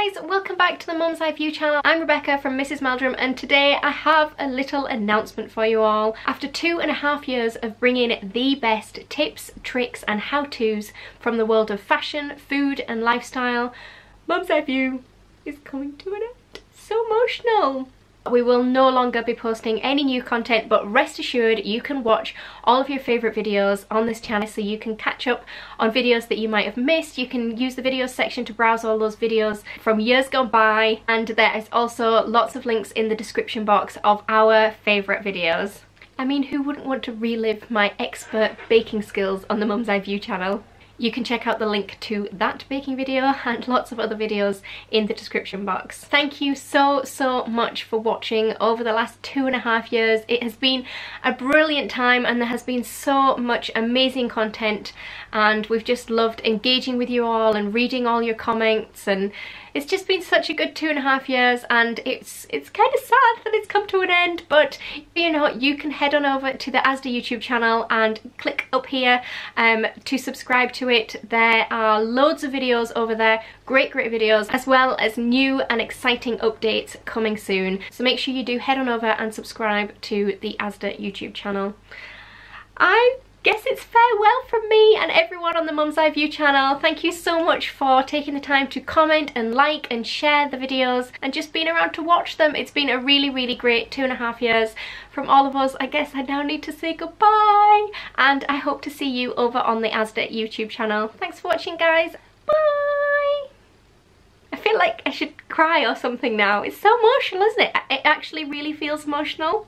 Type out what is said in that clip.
guys, welcome back to the Mum's Eye View channel. I'm Rebecca from Mrs Meldrum and today I have a little announcement for you all. After two and a half years of bringing the best tips, tricks and how-tos from the world of fashion, food and lifestyle, Mum's Eye View is coming to an end. So emotional. We will no longer be posting any new content but rest assured you can watch all of your favourite videos on this channel so you can catch up on videos that you might have missed. You can use the videos section to browse all those videos from years gone by and there is also lots of links in the description box of our favourite videos. I mean who wouldn't want to relive my expert baking skills on the Mum's Eye View channel? You can check out the link to that baking video and lots of other videos in the description box. Thank you so, so much for watching over the last two and a half years. It has been a brilliant time and there has been so much amazing content and we've just loved engaging with you all and reading all your comments and it's just been such a good two and a half years and it's it's kind of sad that it's come to an end but you know you can head on over to the Asda YouTube channel and click up here um, to subscribe to it. There are loads of videos over there, great great videos as well as new and exciting updates coming soon so make sure you do head on over and subscribe to the Asda YouTube channel. Guess it's farewell from me and everyone on the Mum's Eye View channel. Thank you so much for taking the time to comment and like and share the videos and just being around to watch them. It's been a really, really great two and a half years from all of us. I guess I now need to say goodbye and I hope to see you over on the Asda YouTube channel. Thanks for watching guys. Bye! I feel like I should cry or something now. It's so emotional, isn't it? It actually really feels emotional.